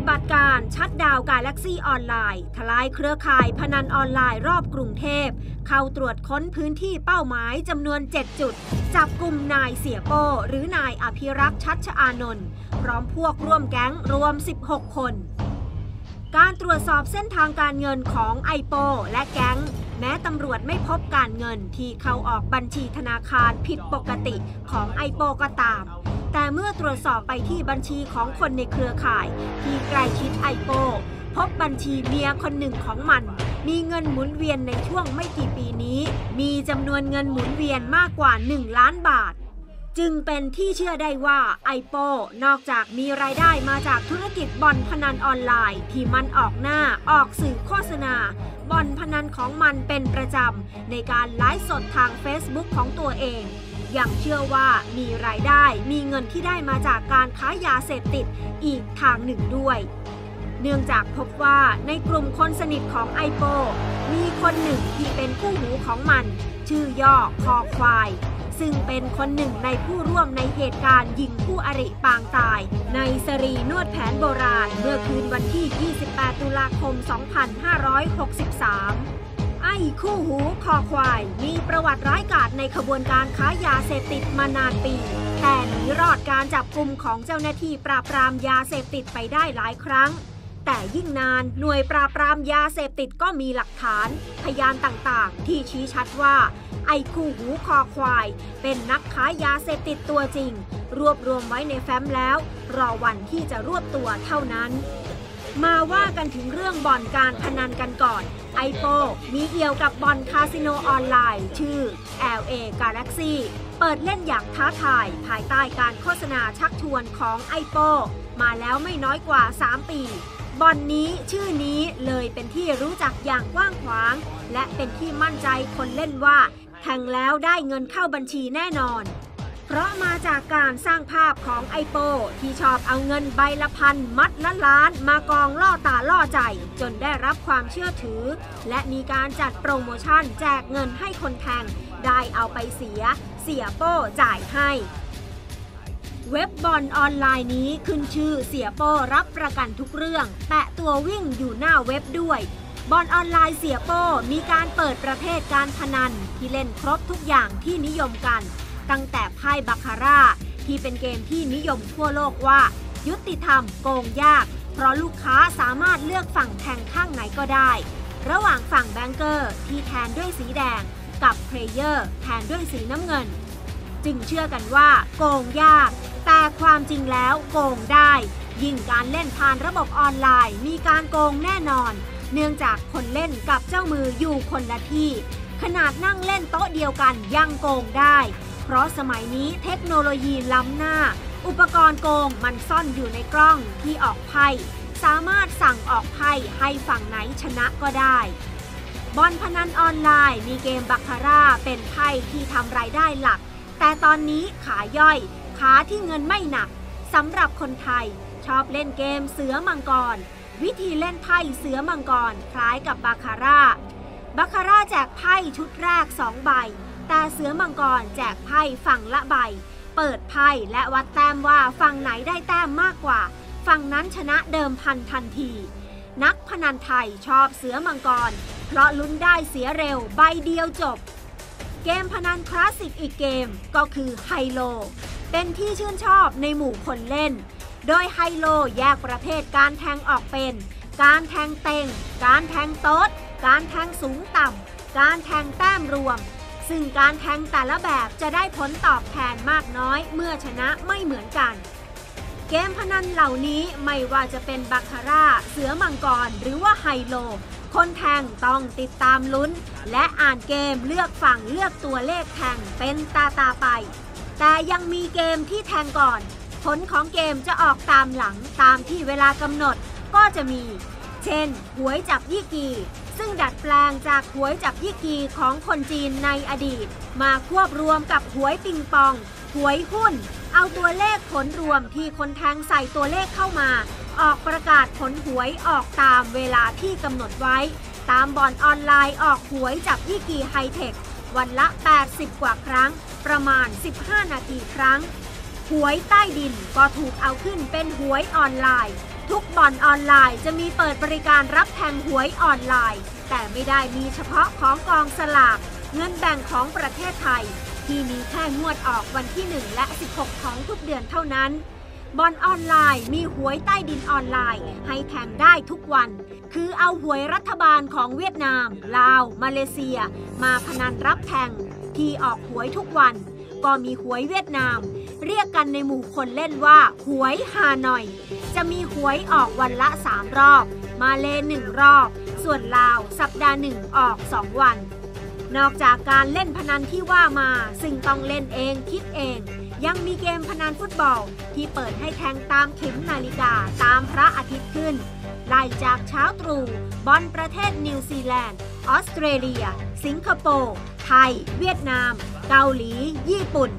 ฏิบัติการชัดดาวกาแล็กซี่ออนไลน์ ทลายเครือข่ายพนันออนไลน์รอบกรุงเทพ เข้าตรวจค้นพื้นที่เป้าหมายจำนวน 7 จุด จับกลุ่มนายเสียโป้ หรือนายอภิรักษ์ชัชอานนท์พร้อมพวกร่วมแก๊งรวม 16 คน การตรวจสอบเส้นทางการเงินของไอโปและแก๊งแม้ตำรวจไม่พบการเงินที่เข้าออกบัญชีธนาคารผิดปกติของไอโปก็ตาม แต่เมื่อตรวจสอบไปที่บัญชีของคนในเครือข่าย ที่ใกล้ชิดไอโป พบบัญชีเมียคนหนึ่งของมัน มีเงินหมุนเวียนในช่วงไม่กี่ปีนี้ มีจำนวนเงินหมุนเวียนมากกว่า 1 ล้านบาท จึงเป็นที่เชื่อได้ว่าไอโป นอกจากมีรายได้มาจากธุรกิจบ่อนพนันออนไลน์ ที่มันออกหน้าออกสื่อโฆษณาบ่อนพนันของมันเป็นประจำในการไลฟ์สดทาง Facebook ของตัวเอง ยังเชื่อว่ามีรายได้มีเงินที่ได้มาจากการค้ายาเสพติดอีกทางหนึ่งด้วย เนื่องจากพบว่าในกลุ่มคนสนิทของไอโป มีคนหนึ่งที่เป็นคู่หูของมัน ชื่อย่อคอควายซึ่งเป็นคนหนึ่งในผู้ร่วมในเหตุการณ์ยิงผู้อริปางตาย ในสรีนวดแผนโบราณเมื่อคืนวันที่ 28 ตุลาคม 2563 อ้คู่หูคอควาย มีประวัติร้ายกาจในขบวนการค้ายาเสพติดมานานปี แต่หนีรอดการจับกลุ่มของเจ้าหน้าที่ปราบปรามยาเสพติดไปได้หลายครั้ง แต่ยิ่งนานหน่วยปราบปรามยาเสพติดก็มีหลักฐาน พยานต่างๆ ที่ชี้ชัดว่า ไอ้คู่หูคอควาย เป็นนักค้ายาเสพติดตัวจริง รวบรวมไว้ในแฟ้มแล้ว รอวันที่จะรวบตัวเท่านั้น มาว่ากันถึงเรื่องบ่อนการพนันกันก่อน ไอโปมีเอี่ยวกับบ่อนคาสิโนออนไลน์ ชื่อ LA Galaxy เปิดเล่นอย่างท้าทาย ภายใต้การโฆษณาชักชวนของไอโปมาแล้วไม่น้อยกว่า 3 ปีบ่อนนี้ชื่อนี้เลยเป็นที่รู้จักอย่างกว้างขวาง และเป็นที่มั่นใจคนเล่นว่าแทงแล้วได้เงินเข้าบัญชีแน่นอน เพราะมาจากการสร้างภาพของไอโป ที่ชอบเอาเงินใบละพันมัดละล้านมากองล่อตาล่อใจ จนได้รับความเชื่อถือ และมีการจัดโปรโมชั่นแจกเงินให้คนแทง ได้เอาไปเสีย เสียโป้จ่ายให้เว็บบอลออนไลน์นี้ขึ้นชื่อเสียโป้รับประกันทุกเรื่อง แปะตัววิ่งอยู่หน้าเว็บด้วย บอลออนไลน์เสียโป้มีการเปิดประเภทการพนัน ที่เล่นครบทุกอย่างที่นิยมกัน ตั้งแต่ไพ่บาคาร่า ที่เป็นเกมที่นิยมทั่วโลกว่า ยุติธรรมโกงยาก เพราะลูกค้าสามารถเลือกฝั่งแทงข้างไหนก็ได้ ระหว่างฝั่ง Banker ที่แทนด้วยสีแดง กับ Player แทนด้วยสีน้ำเงิน จึงเชื่อกันว่า โกงยาก แต่ความจริงแล้วโกงได้ ยิ่งการเล่นผ่านระบบออนไลน์ มีการโกงแน่นอน เนื่องจากคนเล่นกับเจ้ามืออยู่คนละที่ขนาดนั่งเล่นโต๊ะเดียวกันยังโกงได้ เพราะสมัยนี้เทคโนโลยีล้ำหน้า อุปกรณ์โกงมันซ่อนอยู่ในกล้องที่ออกไพ่สามารถสั่งออกไพ่ให้ฝั่งไหนชนะก็ได้บอลพนันออนไลน์มีเกมบัคคาร่าเป็นไพ่ที่ทำรายได้หลัก แต่ตอนนี้ขาย่อย ขาที่เงินไม่หนักสำหรับคนไทย ชอบเล่นเกมเสือมังกร วิธีเล่นไพ่เสือมังกร คล้ายกับบาคาร่าบาคาร่าแจกไพ่ชุดแรก 2 ใบ แต่เสือมังกรแจกไพ่ฝั่งละใบ เปิดไพ่และวัดแต้มว่าฝั่งไหนได้แต้มมากกว่า ฝั่งนั้นชนะเดิมพันทันที นักพนันไทยชอบเสือมังกร เพราะลุ้นได้เสียเร็วใบเดียวจบ เกมพนันคลาสสิกอีกเกมก็คือไฮโล เป็นที่ชื่นชอบในหมู่คนเล่น โดยไฮโลแยกประเภทการแทงออกเป็น การแทงเต็ง การแทงโต๊ด การแทงสูงต่ำ การแทงแต้มรวม ซึ่งการแทงแต่ละแบบจะได้ผลตอบแทนมากน้อยเมื่อชนะไม่เหมือนกัน เกมพนันเหล่านี้ไม่ว่าจะเป็นบาคาร่า เสือมังกร หรือว่าไฮโล คนแทงต้องติดตามลุ้น และอ่านเกมเลือกฝั่งเลือกตัวเลขแทงเป็นตาตาไป แต่ยังมีเกมที่แทงก่อน ผลของเกมจะออกตามหลังตามที่เวลากำหนดก็จะมี เช่นหวยจับยี่กี ซึ่งดัดแปลงจากหวยจับยี่กีของคนจีนในอดีต มาควบรวมกับหวยปิงปอง หวยหุ้น เอาตัวเลขผลรวมที่คนแทงใส่ตัวเลขเข้ามา ออกประกาศผลหวยออกตามเวลาที่กำหนดไว้ ตามบ่อนออนไลน์ออกหวยจับยี่กีไฮเทค วันละ 80 กว่าครั้ง ประมาณ 15 นาทีครั้ง หวยใต้ดินก็ถูกเอาขึ้นเป็นหวยออนไลน์ ทุกบ่อนออนไลน์จะมีเปิดบริการรับแทงหวยออนไลน์ แต่ไม่ได้มีเฉพาะของกองสลาก เงินแบ่งของประเทศไทย ที่มีแค่งวดออกวันที่ 1 และ 16 ของทุกเดือนเท่านั้นบอลออนไลน์มีหวยใต้ดินออนไลน์ ให้แข่งได้ทุกวัน คือเอาหวยรัฐบาลของเวียดนาม ลาว มาเลเซีย มาพนันรับแทง ที่ออกหวยทุกวัน ก็มีหวยเวียดนาม เรียกกันในหมู่คนเล่นว่า หวยฮานอย จะมีหวยออกวันละ 3 รอบ มาเลหนึ่งรอบ ส่วนลาวสัปดาห์หนึ่งออก 2 วัน นอกจากการเล่นพนันที่ว่ามา ซึ่งต้องเล่นเองคิดเอง ยังมีเกมพนันฟุตบอล ที่เปิดให้แทงตามเข็มนาฬิกาตามพระอาทิตย์ขึ้น ไล่จากเช้าตรู่บอลประเทศนิวซีแลนด์ ออสเตรเลีย สิงคโปร์ไทย เวียดนาม เกาหลี ญี่ปุ่น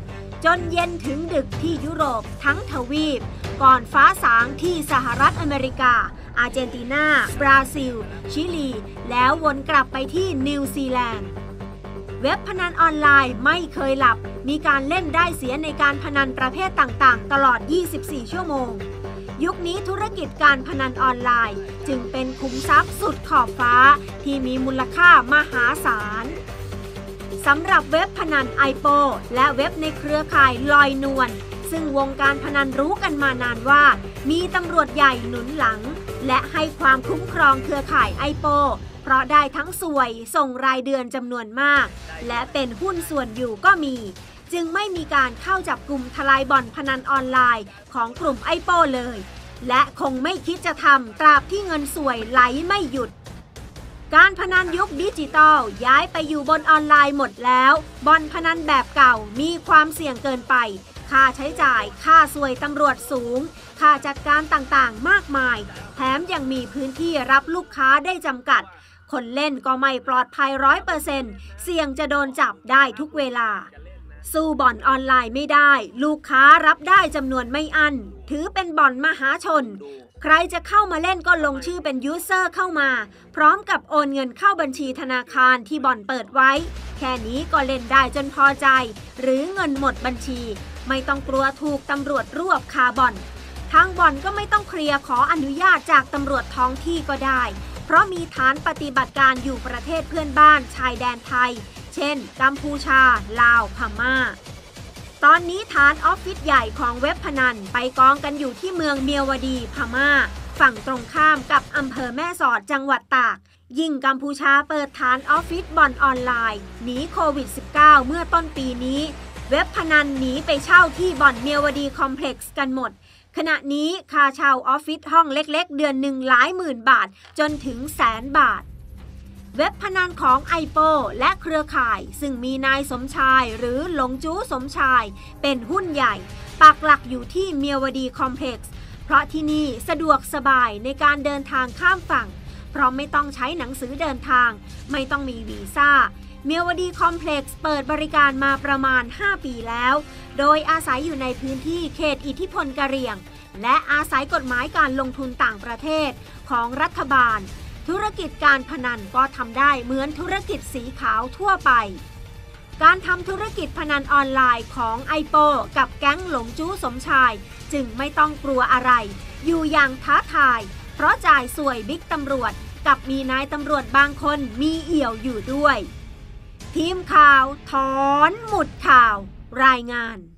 จนเย็นถึงดึกที่ยุโรปทั้งทวีป ก่อนฟ้าสางที่สหรัฐอเมริกา อาร์เจนตินา บราซิล ชิลี แล้ววนกลับไปที่นิวซีแลนด์ เว็บพนันออนไลน์ไม่เคยหลับ มีการเล่นได้เสียในการพนันประเภทต่างๆ ตลอด 24 ชั่วโมง ยุคนี้ธุรกิจการพนันออนไลน์ จึงเป็นคุ้มทรัพย์สุดขอบฟ้าที่มีมูลค่ามหาศาล สำหรับเว็บพนันไอโปและเว็บในเครือข่ายลอยนวลซึ่งวงการพนันรู้กันมานานว่า มีตำรวจใหญ่หนุนหลัง และให้ความคุ้มครองเครือข่ายไอโป เพราะได้ทั้งสวยส่งรายเดือนจำนวนมาก และเป็นหุ้นส่วนอยู่ก็มี จึงไม่มีการเข้าจับกลุ่มทลายบ่อนพนันออนไลน์ของกลุ่มไอโปเลย และคงไม่คิดจะทำตราบที่เงินสวยไหลไม่หยุด การพนันยุคดิจิตอลย้ายไปอยู่บนออนไลน์หมดแล้วบอนพนันแบบเก่ามีความเสี่ยงเกินไป ค่าใช้จ่าย ค่าสวยตำรวจสูง ค่าจัดการต่างๆ มากมาย แถมยังมีพื้นที่รับลูกค้าได้จำกัด คนเล่นก็ไม่ปลอดภัยร้อยเปอร์เซ็นต์เสี่ยงจะโดนจับได้ทุกเวลา สู้บ่อนออนไลน์ไม่ได้ ลูกค้ารับได้จำนวนไม่อัน ถือเป็นบ่อนมหาชน ใครจะเข้ามาเล่นก็ลงชื่อเป็นยูเซอร์เข้ามา พร้อมกับโอนเงินเข้าบัญชีธนาคารที่บ่อนเปิดไว้ แค่นี้ก็เล่นได้จนพอใจ หรือเงินหมดบัญชี ไม่ต้องกลัวถูกตำรวจรวบคาบ่อน ทางบ่อนก็ไม่ต้องเคลียร์ขออนุญาตจากตำรวจท้องที่ก็ได้ เพราะมีฐานปฏิบัติการอยู่ประเทศเพื่อนบ้านชายแดนไทย เช่น กัมพูชา ลาว พม่า ตอนนี้ฐานออฟฟิศใหญ่ของเว็บพนันไปกองกันอยู่ที่เมืองเมียวดีพม่า ฝั่งตรงข้ามกับอำเภอแม่สอดจังหวัดตาก ยิ่งกัมพูชาเปิดฐานออฟฟิศบ่อนออนไลน์หนีโควิด -19 เมื่อต้นปีนี้ เว็บพนันหนีไปเช่าที่บ่อนเมียวดีคอมเพล็กซ์กันหมด ขณะนี้ค่าเช่าออฟฟิศห้องเล็กๆ เดือนหนึ่งหลายหมื่นบาทจนถึงแสนบาท เว็บพนันของไอโปและเครือข่าย ซึ่งมีนายสมชายหรือหลงจู้สมชาย เป็นหุ้นใหญ่ปักหลักอยู่ที่เมียวดีคอมเพล็กซ์เพราะที่นี่สะดวกสบายในการเดินทางข้ามฝั่ง เพราะไม่ต้องใช้หนังสือเดินทาง ไม่ต้องมีวีซ่าเมียวดีคอมเพล็กซ์เปิดบริการมาประมาณ 5 ปีแล้ว โดยอาศัยอยู่ในพื้นที่เขตอิทธิพลกะเหรี่ยง และอาศัยกฎหมายการลงทุนต่างประเทศของรัฐบาล ธุรกิจการพนันก็ทำได้เหมือนธุรกิจสีขาวทั่วไป การทำธุรกิจพนันออนไลน์ของไอโป กับแก๊งหลงจู้สมชาย จึงไม่ต้องกลัวอะไร อยู่อย่างท้าทาย เพราะจ่ายสวยบิ๊กตำรวจ กับมีนายตำรวจบางคนมีเอี่ยวอยู่ด้วย ทีมข่าวถอนหมุดข่าว รายงาน